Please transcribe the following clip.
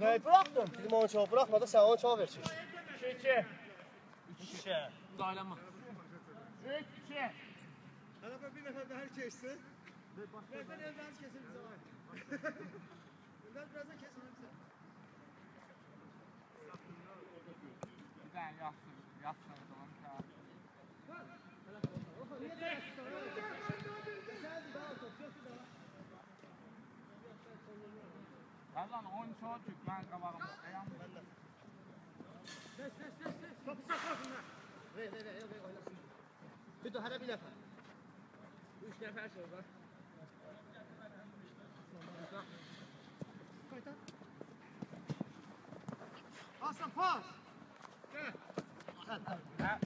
Ne bıraktım? Dedim onu çoğu bırakmadı sen onu çoğu ver çek. Araba bir nefer daha kessin. Birazdan elden kesin bize var. Elden birazdan kesin bize. Bir tane yaxşı, yaxşı olan kağıt. Lan 10 çoğu tük, ben qabağım. Ayağım. Topu saklasınlar. Ver ver ver ver oynasın. De her bir nefer. Üç nefer şey var. Aslan pas. Ha?